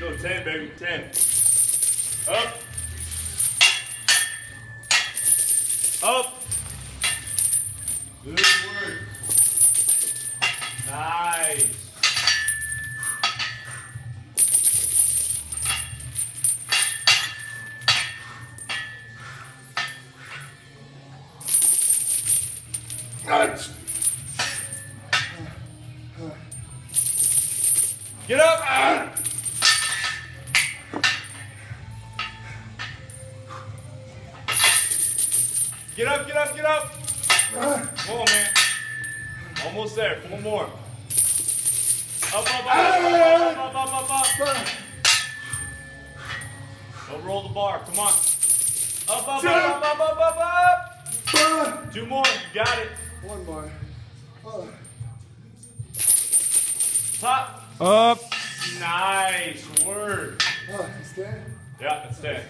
Go 10, baby. 10. Up. Up. Good work. Nice. Get up. Ah. Get up, get up, get up. Come on, man. Almost there. Four more. Up, up, up, up, up, up, up, up. Don't roll the bar. Come on. Up, up, up, up, up, up, up, up. Two more. You got it. One more. Top. Up. Nice work. Oh, stand. Yeah, that's 10.